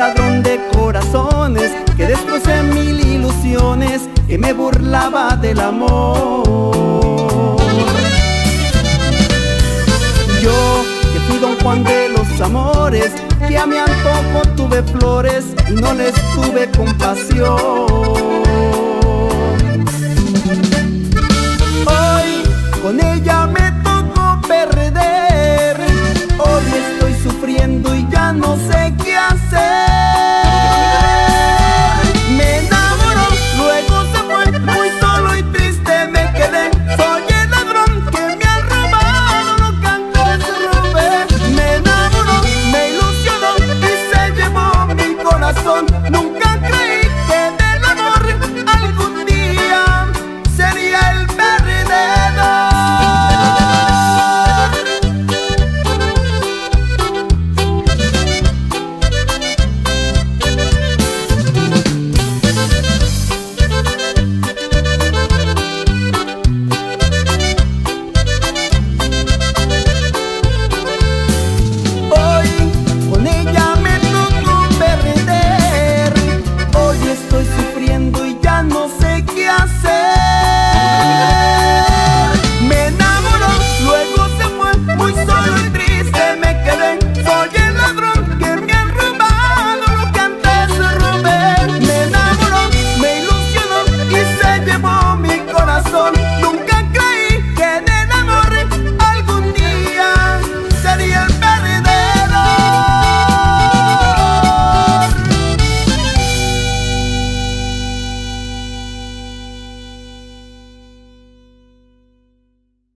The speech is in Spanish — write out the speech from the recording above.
ladrón de corazones que destrocé mil ilusiones y me burlaba del amor. Yo, que fui don Juan de los amores, que a mi antojo tuve flores y no les tuve compasión.